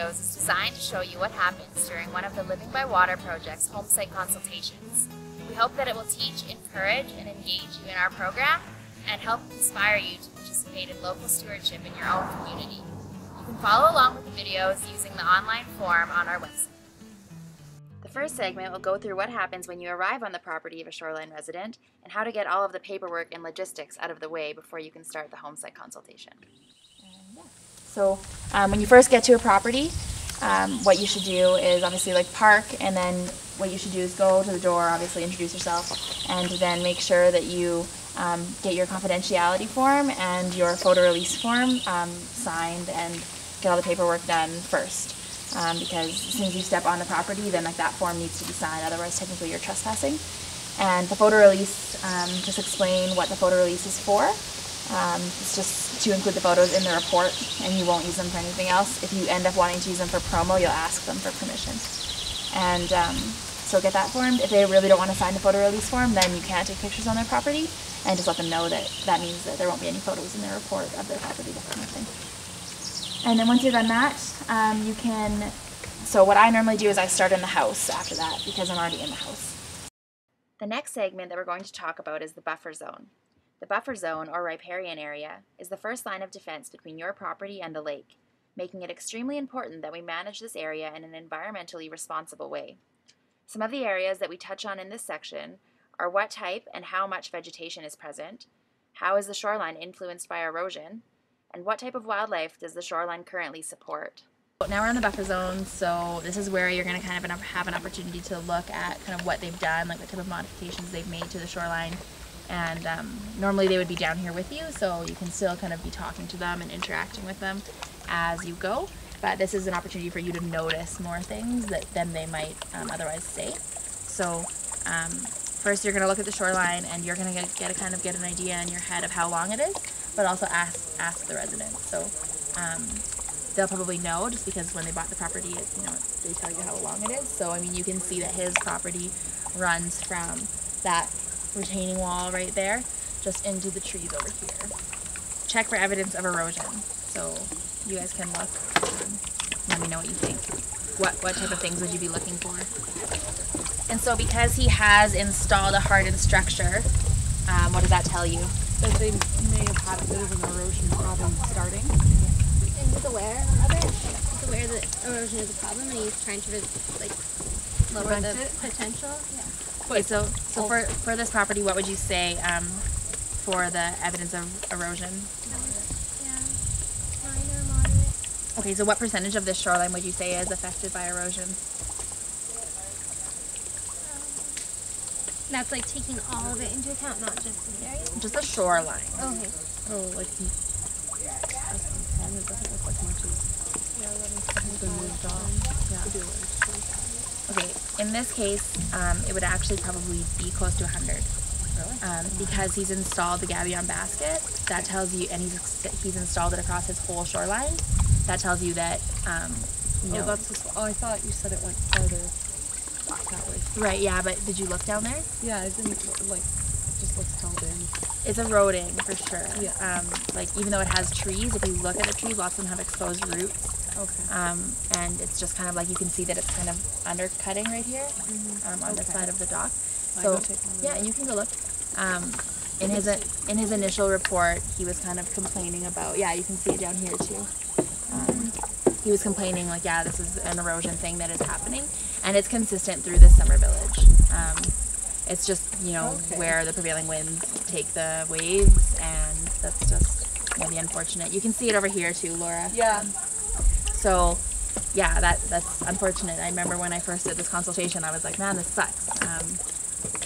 videos is designed to show you what happens during one of the Living by Water project's home site consultations. We hope that it will teach, encourage, and engage you in our program and help inspire you to participate in local stewardship in your own community. You can follow along with the videos using the online form on our website. The first segment will go through what happens when you arrive on the property of a shoreline resident and how to get all of the paperwork and logistics out of the way before you can start the home site consultation. So um, when you first get to a property, um, what you should do is obviously like park and then what you should do is go to the door, obviously introduce yourself, and then make sure that you um, get your confidentiality form and your photo release form um, signed and get all the paperwork done first. Um, because as soon as you step on the property, then like that form needs to be signed, otherwise technically you're trespassing. And the photo release, um, just explain what the photo release is for. Um, it's just to include the photos in the report and you won't use them for anything else. If you end up wanting to use them for promo, you'll ask them for permission. And um, so get that formed. If they really don't want to sign the photo release form, then you can't take pictures on their property and just let them know that that means that there won't be any photos in their report of their property, that kind of thing. And then once you've done that, um, you can, so what I normally do is I start in the house after that because I'm already in the house. The next segment that we're going to talk about is the buffer zone. The buffer zone, or riparian area, is the first line of defense between your property and the lake, making it extremely important that we manage this area in an environmentally responsible way. Some of the areas that we touch on in this section are what type and how much vegetation is present, how is the shoreline influenced by erosion, and what type of wildlife does the shoreline currently support? Now we're in the buffer zone, so this is where you're going to kind of have an opportunity to look at kind of what they've done, like what type of modifications they've made to the shoreline. And um, normally they would be down here with you, so you can still kind of be talking to them and interacting with them as you go. But this is an opportunity for you to notice more things that than they might um, otherwise say. So um, first you're going to look at the shoreline and you're going to get, get a kind of get an idea in your head of how long it is, but also ask ask the residents. So um, they'll probably know just because when they bought the property, it, you know, they tell you how long it is. So I mean, you can see that his property runs from that retaining wall right there just into the trees over here. Check for evidence of erosion. So you guys can look. Let me know what you think. What what type of things would you be looking for? And so because he has installed a hardened structure, um, what does that tell you? That they may have had a bit of an erosion problem starting. And he's aware of it. He's aware that erosion is a problem, and he's trying to like lower Prevent the it? potential. Yeah. Okay, so so for for this property, what would you say um, for the evidence of erosion? Yeah. Minor, moderate. Okay, so what percentage of this shoreline would you say is affected by erosion? That's like taking all of it into account, not just the area. Just the shoreline. Okay. Oh, like the, it doesn't look like much has been moved off. Yeah. Okay, in this case, um, it would actually probably be close to 100. Um, because he's installed the gabion basket, that tells you, and he's he's installed it across his whole shoreline. That tells you that, um, you Oh, that's this, oh, I thought you said it went farther that way. right. Yeah, but did you look down there? Yeah, it didn't like just looks held in. It's eroding for sure. Yeah. Um, like even though it has trees, if you look at the trees, lots of them have exposed roots. Okay. Um, and it's just kind of like you can see that it's kind of undercutting right here um, on the side of the dock. So go take a yeah, you can go look. Um, in his in his initial report, he was kind of complaining about yeah, you can see it down here too. Um, he was complaining like yeah, this is an erosion thing that is happening, and it's consistent through this summer village. Um, it's just you know Okay. where the prevailing winds take the waves, and that's just the unfortunate. You can see it over here too, Laura. Yeah. So, yeah, that that's unfortunate. I remember when I first did this consultation, I was like, man, this sucks. Um,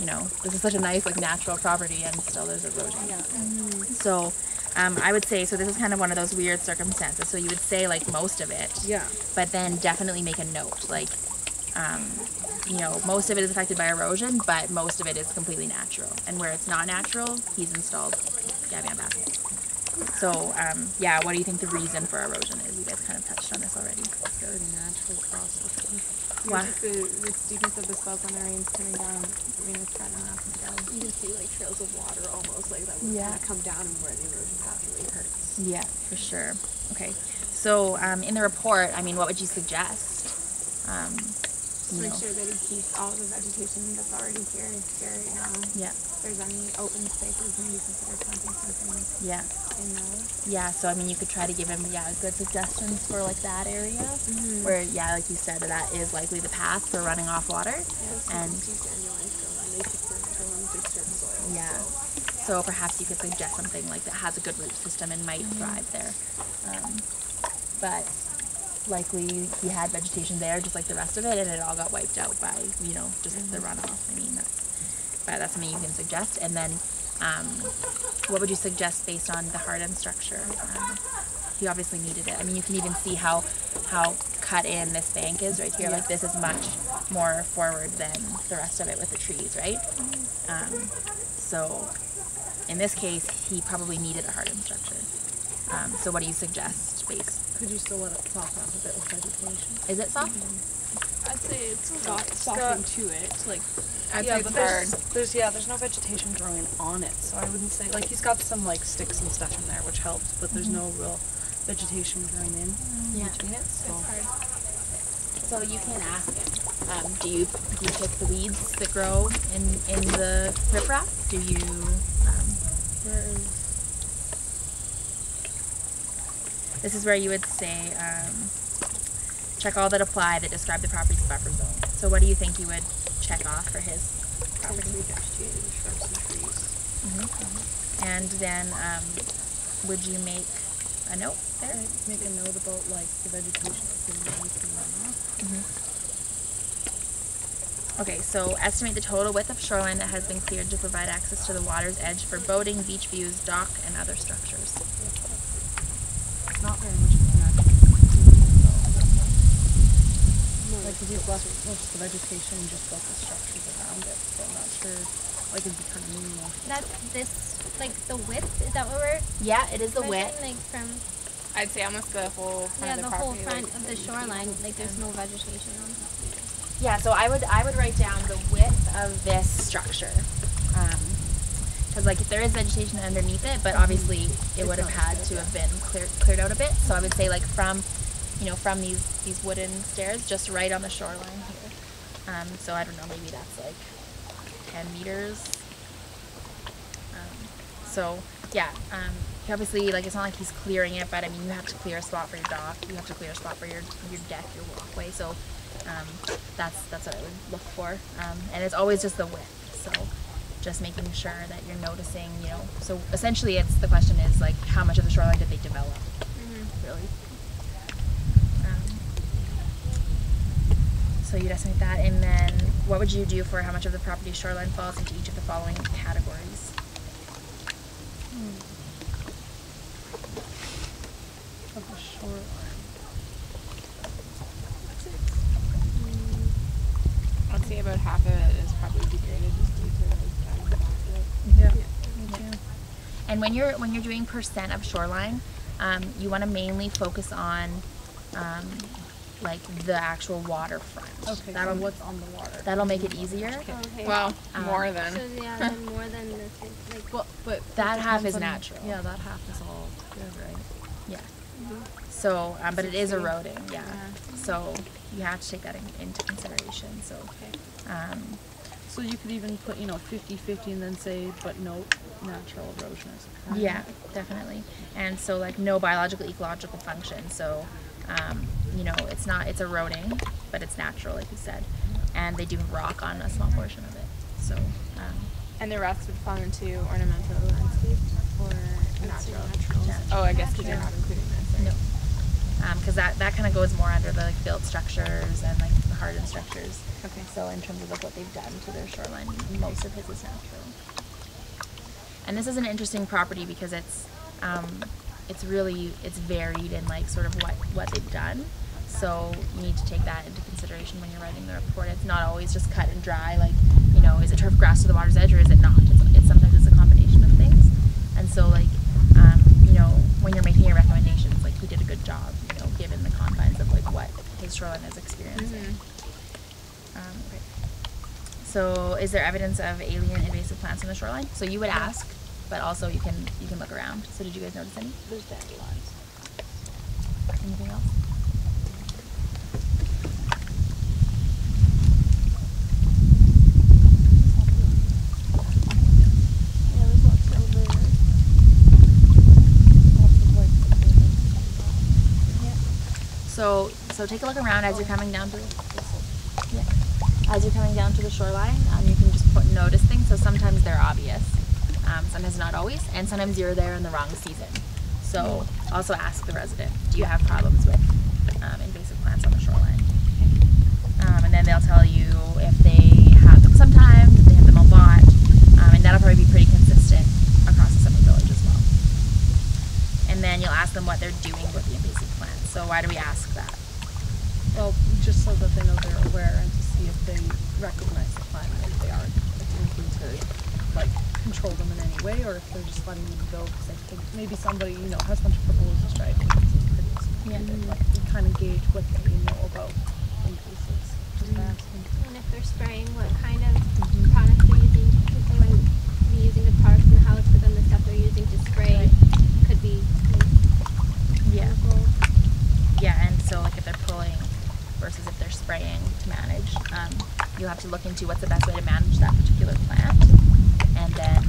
you know, this is such a nice, like, natural property, and still there's erosion. Yeah. So, um, I would say, so this is kind of one of those weird circumstances. So you would say like most of it, Yeah. but then definitely make a note, like, um, you know, most of it is affected by erosion, but most of it is completely natural. And where it's not natural, he's installed gabion baskets. So, um, yeah, what do you think the reason for erosion is? You guys kind of touched on this already. Very natural process. Wow. Yeah, the, the steepness of the slope when the rain's coming down. I mean, it's kind of happen down. You can see like trails of water almost like that would Yeah. kind of come down and where the erosion path really hurts. Yeah, for sure. Okay. So um, in the report, I mean, what would you suggest? Um, Just you make know, sure that he keeps all the vegetation that's already here here right now. Yeah. If there's any open spaces, maybe consider planting something yeah, in those. yeah. So I mean, you could try to give him yeah good suggestions for like that area Mm-hmm. where yeah, like you said, that is likely the path for running off water. And yeah, so perhaps you could suggest something like that has a good root system and might thrive there. Um, but likely he had vegetation there just like the rest of it, and it all got wiped out by you know just the runoff. I mean, that's, but that's something you can suggest. And then, um, what would you suggest based on the hardened structure? Um, he obviously needed it. I mean, you can even see how how cut in this bank is right here. Like this is much more forward than the rest of it with the trees, right? Um, so in this case, he probably needed a hardened structure. Um, so what do you suggest? Based Could you still let it soften up a bit with vegetation? is it soft? I'd say it's Soft, it's soften to it, like I'd yeah, say but it's hard. there's, there's yeah, there's no vegetation growing on it, so I wouldn't say like he's got some like sticks and stuff in there, which helps, but there's no real vegetation growing in Yeah. between it. So So you can ask him. Um, do you do you pick the weeds that grow in in the riprap? Do you? Um, where is this is where you would say, um, check all that apply that describe the property's buffer zone. So what do you think you would check off for his property? vegetated shrubs and trees. Mm-hmm. And then um, would you make a note there? Make a note about like the vegetation that's in the runoff. Okay, so estimate the total width of shoreline that has been cleared to provide access to the water's edge for boating, beach views, dock, and other structures. It's not very much of a natural. Like, cause he's left most of the vegetation and just built the structures around it, so I'm not sure, like, it'd be kind of minimal. That's this, like the width. Is that what we're Yeah, it is the width. Like from I'd say almost the whole front yeah, of the, the, whole property. front like, of the shoreline. Like there's no vegetation. On top. Yeah, so I would I would write down the width of this structure, because like if there is vegetation underneath it, but obviously it would have had to have been cleared cleared out a bit. So I would say like from, you know, from these these wooden stairs, just right on the shoreline here. Um, so I don't know, maybe that's like ten meters. Um, so yeah, um, obviously like it's not like he's clearing it, but I mean you have to clear a spot for your dock, you have to clear a spot for your your deck, your walkway. So um, that's that's what I would look for, um, and it's always just the width. So just making sure that you're noticing, you know. So essentially, it's the question is like how much of the shoreline did they develop, really. Um, so you'd estimate that, and then what would you do for how much of the property shoreline falls into each of the following categories? Of the shoreline. I'd say about half of it is probably degraded just due to like diving back to. Yeah. And when you're when you're doing percent of shoreline, um, you want to mainly focus on um, like the actual waterfront. Okay, that'll so what's on the water? that'll make it easier. Okay. Well, Um, more than. so yeah, then more than the thing, like Well, but That half is natural. Yeah, that half is all good, right? Yeah. So, um, but it is eroding. Yeah. So you have to take that in, into consideration. So, um, So you could even put, you know, 50-50 and then say, but no natural erosion is occurring. Yeah, definitely. And so like no biological ecological function. So um, you know, it's not it's eroding, but it's natural, like you said. And they do rock on a small portion of it. So um, And the rest would fall into ornamental landscape or natural. yeah. Oh, I guess because you're not including this. No. Right? because that, that kind of goes more under the like built structures and like hardened structures. Okay. So in terms of like what they've done to their shoreline, most of his is natural. And this is an interesting property because it's um, it's really it's varied in like sort of what what they've done. So you need to take that into consideration when you're writing the report. It's not always just cut and dry. Like you know, is it turf grass to the water's edge or is it not? It's, it's sometimes it's a combination of things. And so like um, you know when you're making your recommendations, like he did a good job. You know, given the confines of like what his shoreline is experiencing. Um, okay. So, is there evidence of alien invasive plants on the shoreline? So you would ask, but also you can you can look around. So, did you guys notice any? There's dandelions. Anything else? Yeah, there's lots over there. Lots of like. So, so take a look around as you're coming down yeah. As you're coming down to the shoreline, um, you can just put notice things. So sometimes they're obvious, um, sometimes not always, and sometimes you're there in the wrong season. So also ask the resident, do you have problems with um, invasive plants on the shoreline? Um, and then they'll tell you if they have them sometimes, if they have them a lot, um, and that'll probably be pretty consistent across the summer village as well. And then you'll ask them what they're doing with the invasive plants. So why do we ask that? Well, just so that they know they're aware and to see if they recognize the plant and if they are attempting to like control them in any way or if they're just letting them go because they think maybe somebody, you know, has a bunch of purple loosestrife and thinks it's pretty. So Yeah. they, like, they kind of gauge what they know about invasives. Just by asking. And if they're spraying, what kind of products they're using. Because they might be using good products in the house, but then the stuff they're using to spray could be like, Yeah. chemical. Yeah, and so like if they're pulling versus if they're spraying to manage, um, you'll have to look into what's the best way to manage that particular plant, and then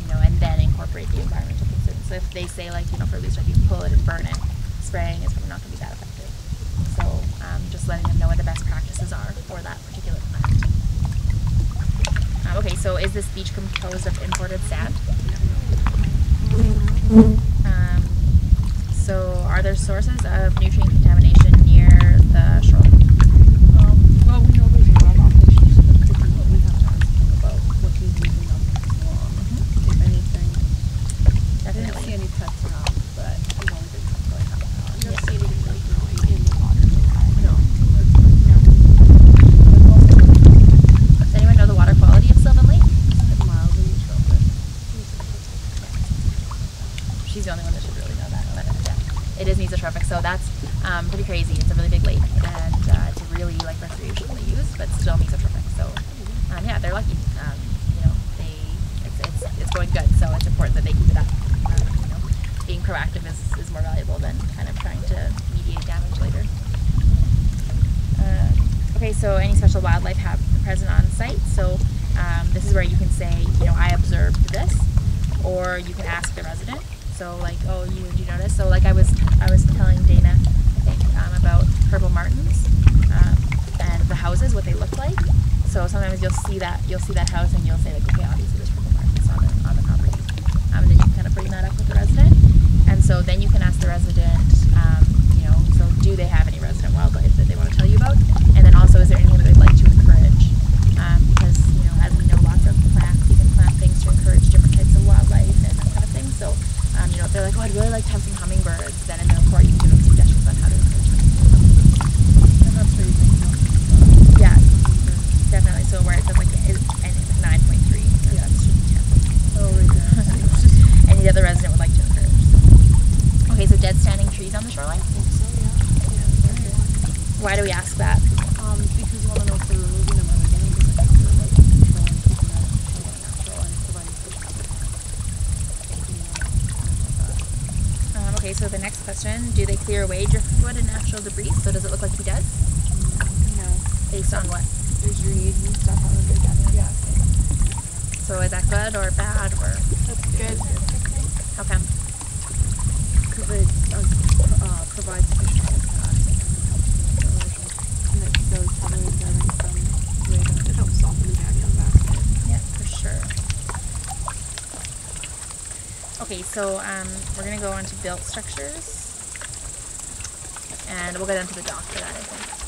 you know, and then incorporate the environmental concerns. So if they say like you know for leaf you pull it and burn it, spraying is probably not going to be that effective. So um, just letting them know what the best practices are for that particular plant. Um, okay, so is this beach composed of imported sand? Um, so are there sources of nutrient contamination the shoreline? Um, well, we know there's a lot of operations that could be what we have to ask them about what he's using them along, if anything. I didn't Definitely. see any pets around, but we only did really have that. You don't see anything really growing in the water. No. Does anyone know the water quality of Sylvan Lake? Mildly trophic. She's the only one that should really know that. But, yeah, it is mesotrophic, so that's um, pretty crazy. It's a really big lake, and uh, it's really like recreationally used, but still mesotrophic. So um, yeah, they're lucky. Um, you know, they it's, it's it's going good, so it's important that they keep it up. Um, you know, being proactive is, is more valuable than kind of trying to mediate damage later. Um, okay, so any special wildlife have present on site. So um, this is where you can say, you know, I observed this, or you can ask the resident. So like, oh, you did you notice? So like I was I was telling Dana, I think, um, about purple martins um, and the houses, what they look like. So sometimes you'll see that you'll see that house and you'll say like, okay, obviously there's purple martins on the on the property. Um, and then you kind of bring that up with the resident, and so then you can ask the resident, um, you know, so do they have any resident wildlife that they want to tell you about? And then also, is there anything that they'd like to encourage? Um, because you know, as we know, lots of plants, you can plant things to encourage different types of wildlife and that kind of thing. So, um, you know, if they're like, I'd really like to have some hummingbirds, then in the can give them suggestions on how to encourage hummingbirds. And that's where you think, no, Yeah, definitely. So where it says like, is, and it's nine point three, yeah, that should be ten. oh, right there. Any other resident would like to encourage. Okay, so dead standing trees on the shoreline. Why do we ask that? Um, because you wanna know if they're removing them or they're getting them, because they're like controlling, keeping it, keeping it natural and providing fish habitat. Um, okay, so the next question: Do they clear away driftwood and natural debris? So does it look like he does? No. Based on what? There's reeds and stuff out of there. Yeah. So is that good or bad or That's good. how come? Cause it, uh, uh, provides fish habitat and helps with erosion. And it probably observing some radon. It helps soften the daddy on the basket. Yeah, for sure. Okay, so um, we're gonna go on to built structures, and we'll go down to the dock for that, I think.